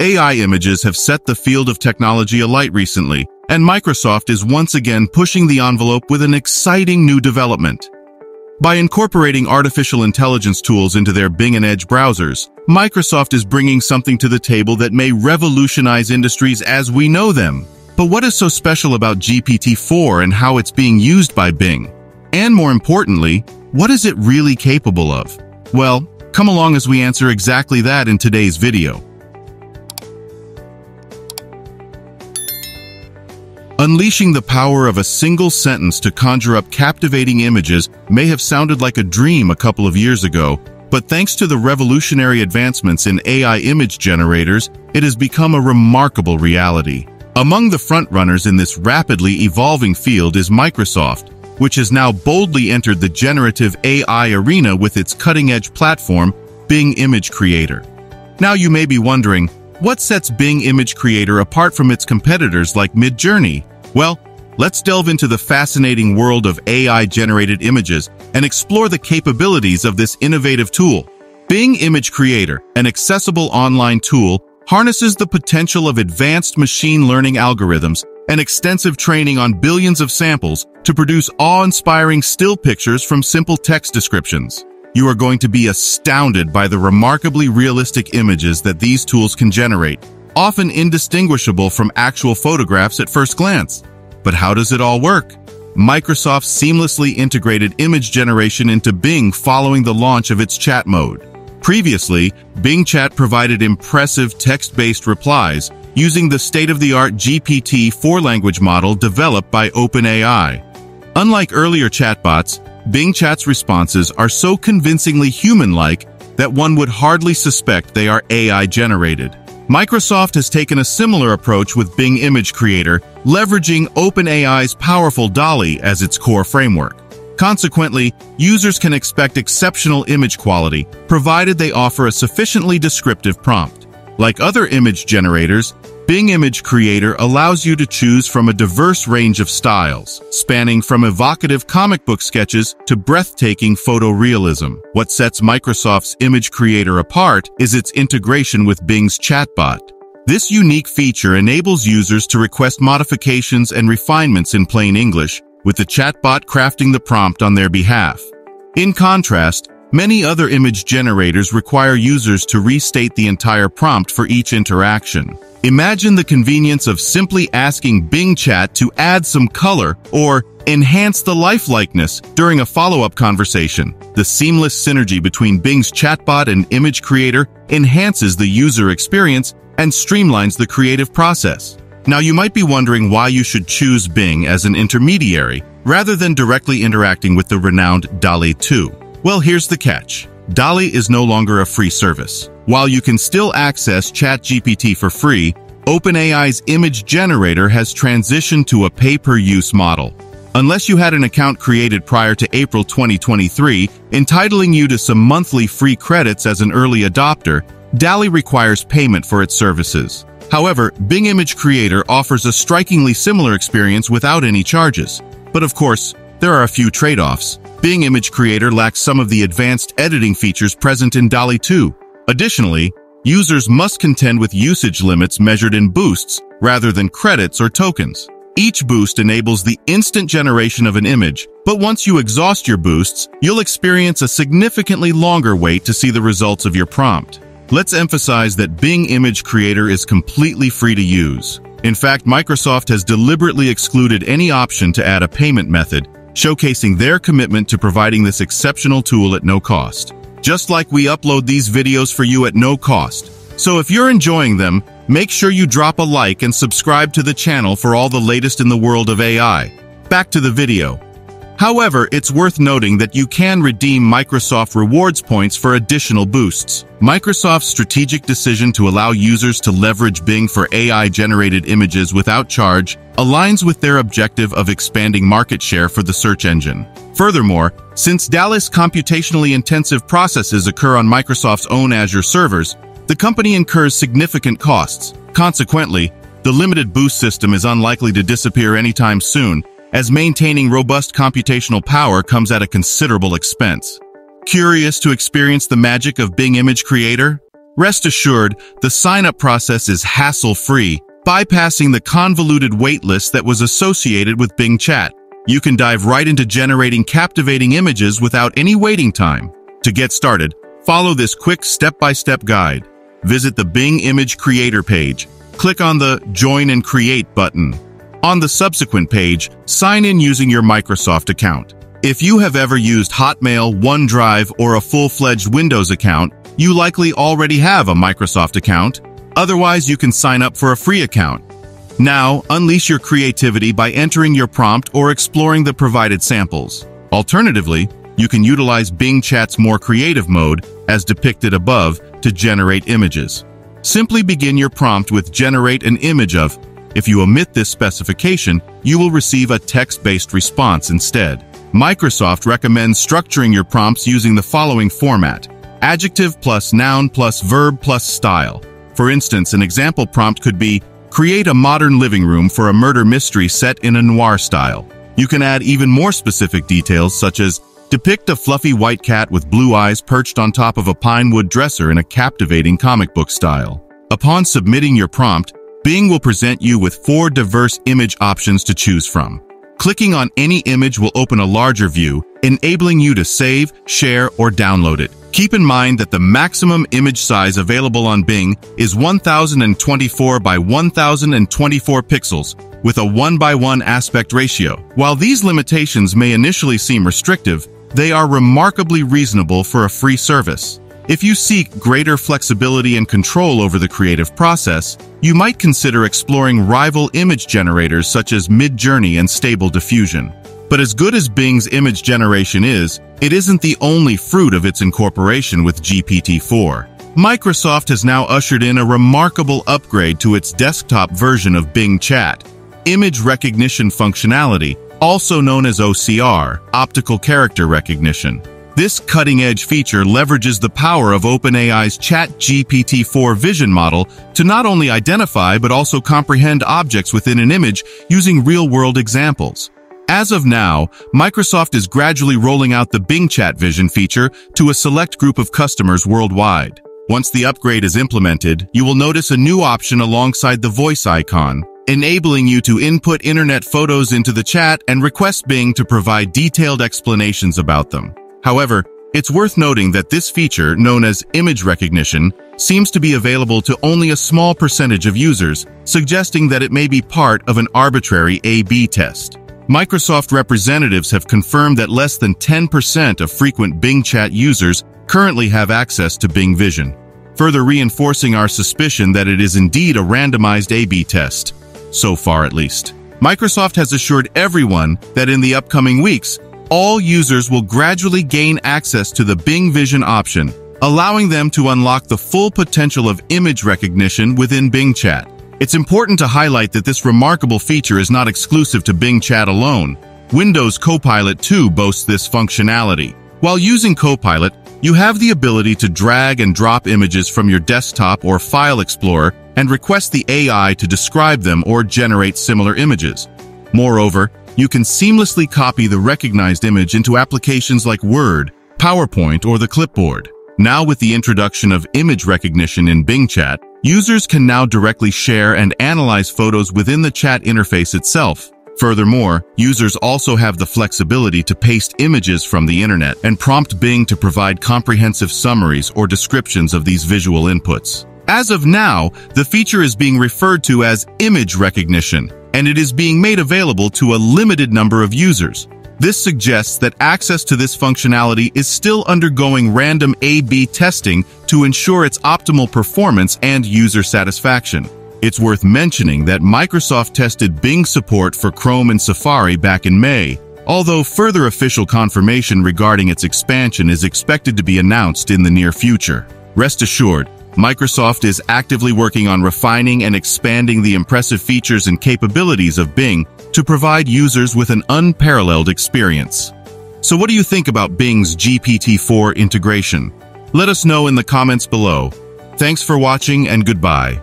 AI images have set the field of technology alight recently, and Microsoft is once again pushing the envelope with an exciting new development. By incorporating artificial intelligence tools into their Bing and Edge browsers, Microsoft is bringing something to the table that may revolutionize industries as we know them. But what is so special about GPT-4 and how it's being used by Bing? And more importantly, what is it really capable of? Well, come along as we answer exactly that in today's video. Unleashing the power of a single sentence to conjure up captivating images may have sounded like a dream a couple of years ago, but thanks to the revolutionary advancements in AI image generators, it has become a remarkable reality. Among the frontrunners in this rapidly evolving field is Microsoft, which has now boldly entered the generative AI arena with its cutting-edge platform, Bing Image Creator. Now you may be wondering, what sets Bing Image Creator apart from its competitors like Midjourney? Well, let's delve into the fascinating world of AI-generated images and explore the capabilities of this innovative tool. Bing Image Creator, an accessible online tool, harnesses the potential of advanced machine learning algorithms and extensive training on billions of samples to produce awe-inspiring still pictures from simple text descriptions you are going to be astounded by the remarkably realistic images that these tools can generate, often indistinguishable from actual photographs at first glance. But how does it all work? Microsoft seamlessly integrated image generation into Bing following the launch of its chat mode. Previously, Bing Chat provided impressive text-based replies using the state-of-the-art GPT-4 language model developed by OpenAI. Unlike earlier chatbots, Bing Chat's responses are so convincingly human-like that one would hardly suspect they are AI-generated. Microsoft has taken a similar approach with Bing Image Creator, leveraging OpenAI's powerful DALL-E as its core framework. Consequently, users can expect exceptional image quality, provided they offer a sufficiently descriptive prompt. Like other image generators, Bing Image Creator allows you to choose from a diverse range of styles, spanning from evocative comic book sketches to breathtaking photorealism. What sets Microsoft's Image Creator apart is its integration with Bing's chatbot. This unique feature enables users to request modifications and refinements in plain English, with the chatbot crafting the prompt on their behalf. In contrast, many other image generators require users to restate the entire prompt for each interaction. Imagine the convenience of simply asking Bing Chat to add some color or enhance the lifelikeness during a follow-up conversation. The seamless synergy between Bing's chatbot and image creator enhances the user experience and streamlines the creative process. Now you might be wondering why you should choose Bing as an intermediary rather than directly interacting with the renowned DALL-E 2. Well, here's the catch. DALL-E is no longer a free service. While you can still access ChatGPT for free, OpenAI's image generator has transitioned to a pay-per-use model. Unless you had an account created prior to April 2023, entitling you to some monthly free credits as an early adopter, DALL-E requires payment for its services. However, Bing Image Creator offers a strikingly similar experience without any charges. But of course, there are a few trade-offs. Bing Image Creator lacks some of the advanced editing features present in DALL-E 2. Additionally, users must contend with usage limits measured in boosts rather than credits or tokens. Each boost enables the instant generation of an image, but once you exhaust your boosts, you'll experience a significantly longer wait to see the results of your prompt. Let's emphasize that Bing Image Creator is completely free to use. In fact, Microsoft has deliberately excluded any option to add a payment method, showcasing their commitment to providing this exceptional tool at no cost. Just like we upload these videos for you at no cost. So if you're enjoying them, make sure you drop a like and subscribe to the channel for all the latest in the world of AI. Back to the video. However, it's worth noting that you can redeem Microsoft Rewards points for additional boosts. Microsoft's strategic decision to allow users to leverage Bing for AI-generated images without charge aligns with their objective of expanding market share for the search engine. Furthermore, since DALL-E's computationally intensive processes occur on Microsoft's own Azure servers, the company incurs significant costs. Consequently, the limited boost system is unlikely to disappear anytime soon, as maintaining robust computational power comes at a considerable expense. Curious to experience the magic of Bing Image Creator? Rest assured, the sign-up process is hassle-free, bypassing the convoluted waitlist that was associated with Bing Chat. You can dive right into generating captivating images without any waiting time. To get started, follow this quick step-by-step guide. Visit the Bing Image Creator page. Click on the Join and Create button. On the subsequent page, sign in using your Microsoft account. If you have ever used Hotmail, OneDrive, or a full-fledged Windows account, you likely already have a Microsoft account. Otherwise, you can sign up for a free account. Now, unleash your creativity by entering your prompt or exploring the provided samples. Alternatively, you can utilize Bing Chat's more creative mode, as depicted above, to generate images. Simply begin your prompt with generate an image of if you omit this specification, you will receive a text-based response instead. Microsoft recommends structuring your prompts using the following format. Adjective plus noun plus verb plus style. For instance, an example prompt could be, create a modern living room for a murder mystery set in a noir style. You can add even more specific details such as, depict a fluffy white cat with blue eyes perched on top of a pine wood dresser in a captivating comic book style. Upon submitting your prompt, Bing will present you with four diverse image options to choose from. Clicking on any image will open a larger view, enabling you to save, share, or download it. Keep in mind that the maximum image size available on Bing is 1024 by 1024 pixels, with a 1 by 1 aspect ratio. While these limitations may initially seem restrictive, they are remarkably reasonable for a free service. If you seek greater flexibility and control over the creative process, you might consider exploring rival image generators such as Midjourney and Stable Diffusion. But as good as Bing's image generation is, it isn't the only fruit of its incorporation with GPT-4. Microsoft has now ushered in a remarkable upgrade to its desktop version of Bing Chat. Image recognition functionality, also known as OCR, optical character recognition. This cutting-edge feature leverages the power of OpenAI's ChatGPT-4 vision model to not only identify but also comprehend objects within an image using real-world examples. As of now, Microsoft is gradually rolling out the Bing Chat Vision feature to a select group of customers worldwide. Once the upgrade is implemented, you will notice a new option alongside the voice icon, enabling you to input internet photos into the chat and request Bing to provide detailed explanations about them. However, it's worth noting that this feature, known as image recognition, seems to be available to only a small percentage of users, suggesting that it may be part of an arbitrary A-B test. Microsoft representatives have confirmed that less than 10% of frequent Bing Chat users currently have access to Bing Vision, further reinforcing our suspicion that it is indeed a randomized A-B test, so far at least. Microsoft has assured everyone that in the upcoming weeks, all users will gradually gain access to the Bing Vision option, allowing them to unlock the full potential of image recognition within Bing Chat. It's important to highlight that this remarkable feature is not exclusive to Bing Chat alone. Windows Copilot 2 boasts this functionality. While using Copilot, you have the ability to drag and drop images from your desktop or file explorer and request the AI to describe them or generate similar images. Moreover, you can seamlessly copy the recognized image into applications like Word, PowerPoint, or the clipboard. Now with the introduction of image recognition in Bing Chat, users can now directly share and analyze photos within the chat interface itself. Furthermore, users also have the flexibility to paste images from the internet and prompt Bing to provide comprehensive summaries or descriptions of these visual inputs. As of now, the feature is being referred to as image recognition, and it is being made available to a limited number of users. This suggests that access to this functionality is still undergoing random A-B testing to ensure its optimal performance and user satisfaction. It's worth mentioning that Microsoft tested Bing support for Chrome and Safari back in May, although further official confirmation regarding its expansion is expected to be announced in the near future. Rest assured, Microsoft is actively working on refining and expanding the impressive features and capabilities of Bing to provide users with an unparalleled experience. So what do you think about Bing's GPT-4 integration? Let us know in the comments below. Thanks for watching and goodbye.